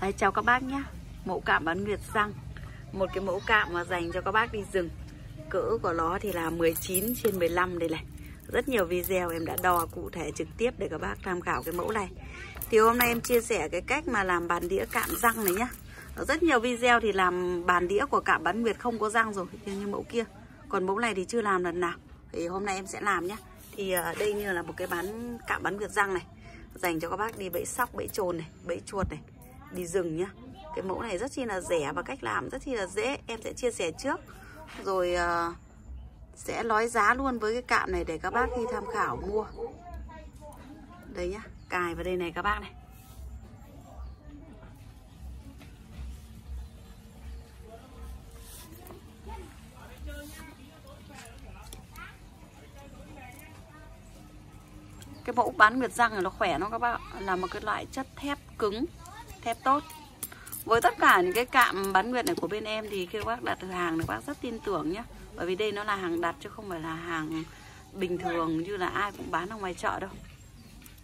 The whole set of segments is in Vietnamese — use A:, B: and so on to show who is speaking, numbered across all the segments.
A: Đấy, chào các bác nhé Mẫu cạm bán nguyệt răng Một cái mẫu cạm mà dành cho các bác đi rừng. Cỡ của nó thì là 19 trên 15 đây này. Rất nhiều video em đã đo cụ thể trực tiếp để các bác tham khảo cái mẫu này. Thì hôm nay em chia sẻ cái cách mà làm bàn đĩa cạm răng này nhá. Rất nhiều video thì làm bàn đĩa của cạm bán nguyệt không có răng rồi Như mẫu kia. Còn mẫu này thì chưa làm lần nào. Thì hôm nay em sẽ làm nhá. Thì ờ, đây như là một cái bán cạm bán nguyệt răng này. Dành cho các bác đi bẫy sóc, bẫy trồn này, bẫy chuột này đi rừng nhá. Cái mẫu này rất chi là rẻ và cách làm rất chi là dễ. Em sẽ chia sẻ trước. Rồi uh, sẽ nói giá luôn với cái cạm này để các bác khi tham khảo mua. Đây nhá cài vào đây này các bác này. Cái mẫu bán nguyệt răng này nó khỏe nó các bác là một cái loại chất thép cứng thép tốt. Với tất cả những cái cạm bán nguyệt này của bên em thì khi bác đặt hàng thì bác rất tin tưởng nhé bởi vì đây nó là hàng đặt chứ không phải là hàng bình thường như là ai cũng bán ở ngoài chợ đâu.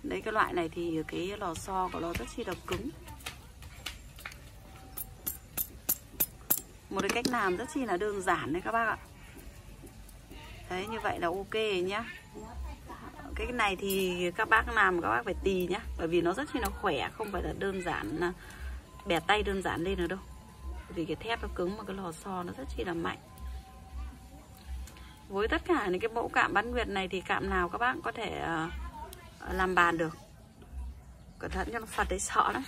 A: Đấy, cái loại này thì cái lò xo của nó rất chi là cứng. Một cái cách làm rất chi là đơn giản đấy các bác ạ. Đấy, như vậy là ok nhá cái này thì các bác làm các bác phải tì nhá. Bởi vì nó rất chi nó khỏe không phải là đơn giản à, bẻ tay đơn giản lên nữa đâu. Vì cái thép nó cứng mà cái lò xo nó rất chi là mạnh. Với tất cả những cái mẫu cạm bán nguyệt này thì cạm nào các bác có thể à, làm bàn được? Cẩn thận cho nó phật đấy sợ lắm.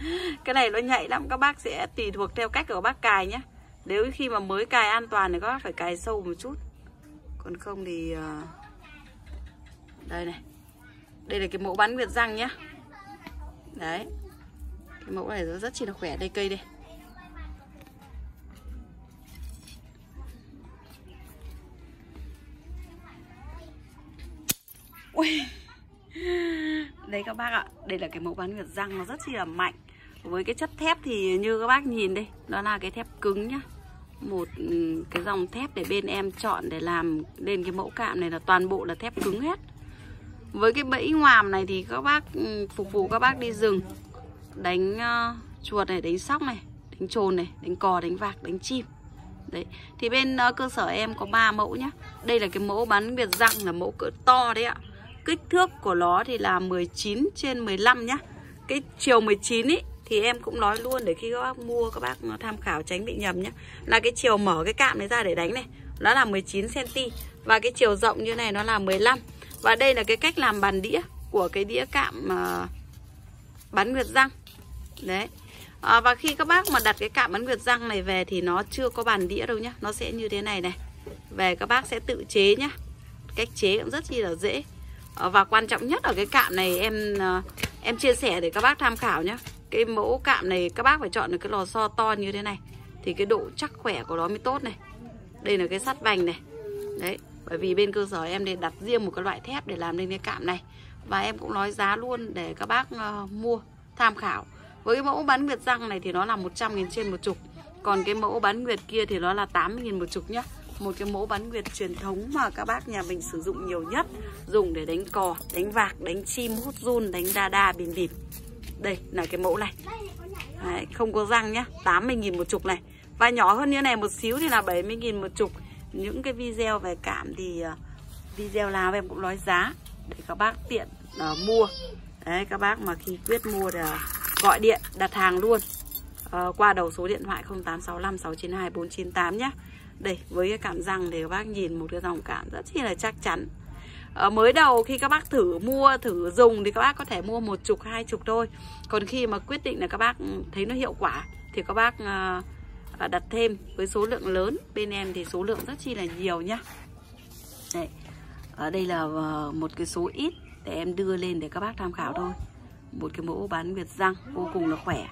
A: Cái này nó nhạy lắm các bác sẽ tùy thuộc theo cách của các bác cài nhé nếu khi mà mới cài an toàn thì các bác phải cài sâu một chút. Còn không thì uh, đây này. Đây là cái mẫu bán nguyệt răng nhá. Đấy. Cái mẫu này rất chi là khỏe, đây cây đây. Ui. đây các bác ạ, đây là cái mẫu bán nguyệt răng, nó rất chi là mạnh. Với cái chất thép thì như các bác nhìn đây, đó là cái thép cứng nhá. Một ừ, cái dòng thép để bên em chọn để làm lên cái mẫu cạm này là toàn bộ là thép cứng hết với cái bẫy ngoàm này thì các bác ừ, phục vụ các bác đi rừng đánh uh, chuột này, đánh sóc này, đánh trồn này, đánh cò, đánh vạc, đánh chim. Đấy, thì bên uh, cơ sở em có 3 mẫu nhá. Đây là cái mẫu bắn biệt răng là mẫu cỡ to đấy ạ. Kích thước của nó thì là 19 trên 15 nhá. Cái chiều 19 ý thì em cũng nói luôn để khi các bác mua các bác tham khảo tránh bị nhầm nhá. Là cái chiều mở cái cạm này ra để đánh này, nó là 19 cm và cái chiều rộng như này nó là 15 và đây là cái cách làm bàn đĩa của cái đĩa cạm uh, bán nguyệt răng. Đấy. À, Và khi các bác mà đặt cái cạm bắn nguyệt răng này về Thì nó chưa có bàn đĩa đâu nhá. Nó sẽ như thế này này. Về các bác sẽ tự chế nhá. Cách chế cũng rất chi là dễ. À, Và quan trọng nhất ở cái cạm này em uh, Em chia sẻ để các bác tham khảo nhá. Cái mẫu cạm này các bác phải chọn được cái lò xo to như thế này Thì cái độ chắc khỏe của nó mới tốt này. Đây là cái sắt vành này. Đấy bởi vì bên cơ sở em để đặt riêng một cái loại thép để làm nên cái cạm này. Và em cũng nói giá luôn để các bác uh, mua tham khảo. Với cái mẫu bán nguyệt răng này thì nó là 100.000 trên một chục. Còn cái mẫu bán nguyệt kia thì nó là 80.000 một chục nhá. Một cái mẫu bán nguyệt truyền thống mà các bác nhà mình sử dụng nhiều nhất. Dùng để đánh cò, đánh vạc, đánh chim, hút run, đánh đa đa, bìm bìm. Đây là cái mẫu này. Đấy, Không có răng nhá. 80.000 một chục này. Và nhỏ hơn như này một xíu thì là 70.000 một chục những cái video về cảm thì ờ, video nào em cũng nói giá để các bác tiện uh, mua. Đấy các bác mà khi quyết mua thì ờ, gọi điện đặt hàng luôn. Uh, qua đầu số điện thoại 0865 692 498 nhé đây với cái cảm răng thì các bác nhìn một cái dòng cảm rất chi là chắc chắn. Ở mới đầu khi các bác thử mua thử dùng thì các bác có thể mua một chục hai chục thôi. Còn khi mà quyết định là các bác ừ, thấy nó hiệu quả thì các bác uh, và đặt thêm với số lượng lớn. Bên em thì số lượng rất chi là nhiều nhá. Đây. Ở đây là ờ, một cái số ít để em đưa lên để các bác tham khảo thôi. Một cái mẫu bán việt răng vô cùng là khỏe.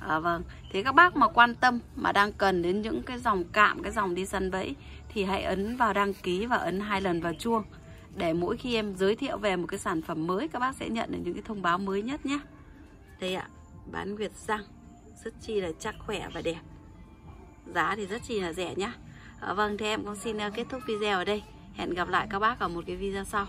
A: À, vâng. Thế các bác mà quan tâm mà đang cần đến những cái dòng cạm cái dòng đi săn bẫy thì hãy ấn vào đăng ký và ấn hai lần vào chuông. Để mỗi khi em giới thiệu về một cái sản phẩm mới các bác sẽ nhận được những cái thông báo mới nhất nhé đây ạ. Bán việt răng. Rất chi là chắc khỏe và đẹp giá thì rất chi là rẻ nhá. À, vâng thì em cũng xin ờ, kết thúc video ở đây. Hẹn gặp lại các bác ở một cái video sau.